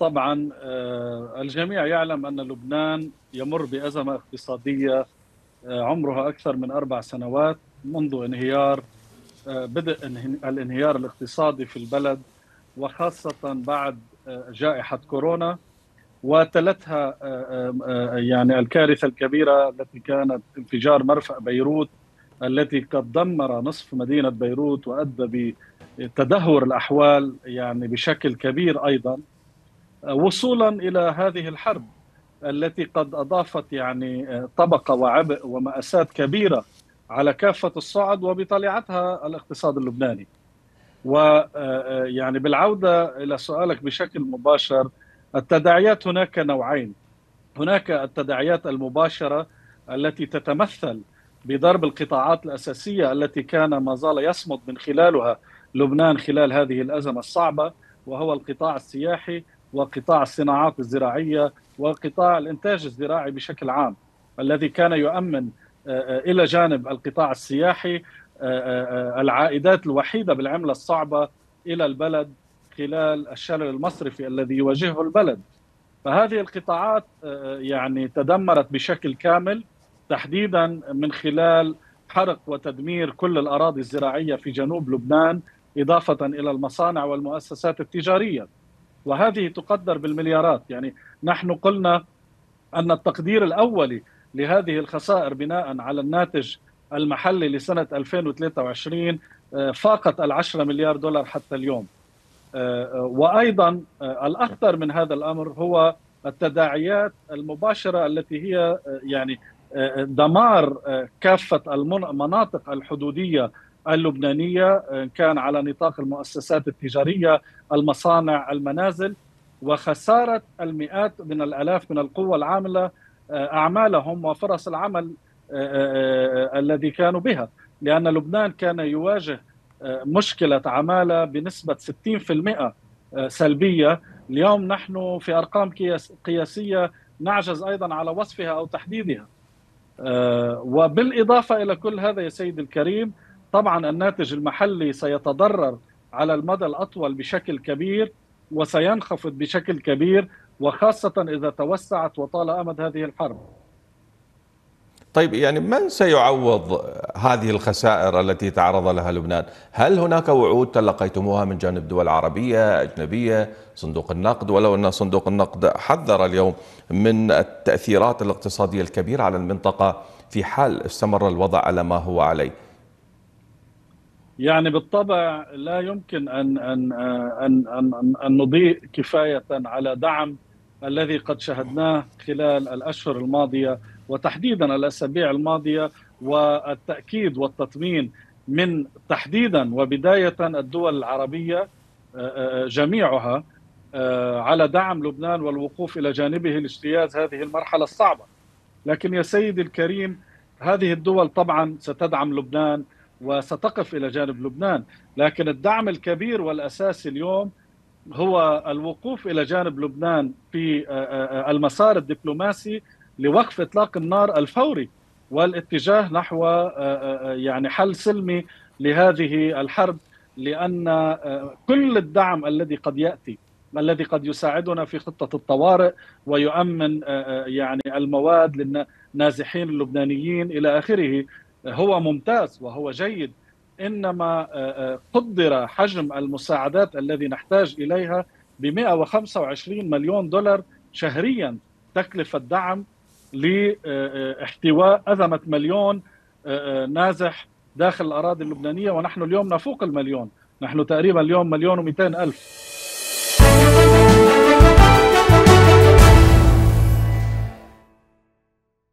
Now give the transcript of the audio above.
طبعا الجميع يعلم أن لبنان يمر بأزمة اقتصادية عمرها أكثر من أربع سنوات منذ انهيار بدء الانهيار الاقتصادي في البلد وخاصة بعد جائحة كورونا وتلتها يعني الكارثة الكبيرة التي كانت انفجار مرفأ بيروت التي قد دمر نصف مدينة بيروت وأدى بتدهور الأحوال يعني بشكل كبير أيضا. وصولا إلى هذه الحرب التي قد أضافت يعني طبقة وعبء ومأساة كبيرة على كافة الصعد وبطليعتها الاقتصاد اللبناني. ويعني بالعودة إلى سؤالك بشكل مباشر التداعيات هناك نوعين. هناك التداعيات المباشرة التي تتمثل بضرب القطاعات الأساسية التي كان ما زال يصمد من خلالها لبنان خلال هذه الأزمة الصعبة وهو القطاع السياحي وقطاع الصناعات الزراعية وقطاع الإنتاج الزراعي بشكل عام الذي كان يؤمن إلى جانب القطاع السياحي العائدات الوحيدة بالعملة الصعبة إلى البلد خلال الشلل المصرفي الذي يواجهه البلد. فهذه القطاعات يعني تدمرت بشكل كامل تحديدا من خلال حرق وتدمير كل الأراضي الزراعية في جنوب لبنان إضافة إلى المصانع والمؤسسات التجارية. وهذه تقدر بالمليارات. يعني نحن قلنا أن التقدير الأولي لهذه الخسائر بناء على الناتج المحلي لسنة 2023 فاقت العشرة مليار دولار حتى اليوم. وأيضا الأخطر من هذا الأمر هو التداعيات المباشرة التي هي يعني دمار كافة المناطق الحدودية اللبنانية كان على نطاق المؤسسات التجارية، المصانع، المنازل وخسارة المئات من الألاف من القوى العاملة أعمالهم وفرص العمل الذي كانوا بها، لأن لبنان كان يواجه مشكلة عمالة بنسبة 60% سلبية، اليوم نحن في أرقام قياسية نعجز أيضا على وصفها أو تحديدها. وبالإضافة إلى كل هذا يا سيدي الكريم طبعا الناتج المحلي سيتضرر على المدى الأطول بشكل كبير وسينخفض بشكل كبير وخاصة إذا توسعت وطال أمد هذه الحرب. طيب يعني من سيعوض هذه الخسائر التي تعرض لها لبنان؟ هل هناك وعود تلقيتموها من جانب دول عربية أجنبية، صندوق النقد ولو أن صندوق النقد حذر اليوم من التأثيرات الاقتصادية الكبيرة على المنطقة في حال استمر الوضع على ما هو عليه؟ يعني بالطبع لا يمكن ان ان ان ان, أن نضيء كفاية على دعم الذي قد شهدناه خلال الأشهر الماضية وتحديدا الأسابيع الماضية والتأكيد والتطمين من تحديدا وبداية الدول العربية جميعها على دعم لبنان والوقوف إلى جانبه لاجتياز هذه المرحلة الصعبة. لكن يا سيدي الكريم هذه الدول طبعا ستدعم لبنان وستقف إلى جانب لبنان، لكن الدعم الكبير والاساسي اليوم هو الوقوف إلى جانب لبنان في المسار الدبلوماسي لوقف إطلاق النار الفوري والاتجاه نحو يعني حل سلمي لهذه الحرب لأن كل الدعم الذي قد يأتي الذي قد يساعدنا في خطة الطوارئ ويؤمن يعني المواد للنازحين اللبنانيين إلى آخره هو ممتاز وهو جيد إنما قدر حجم المساعدات الذي نحتاج إليها ب 125 مليون دولار شهريا تكلفة دعم لاحتواء أزمة مليون نازح داخل الأراضي اللبنانية ونحن اليوم نفوق المليون. نحن تقريبا اليوم مليون و200 ألف.